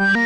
you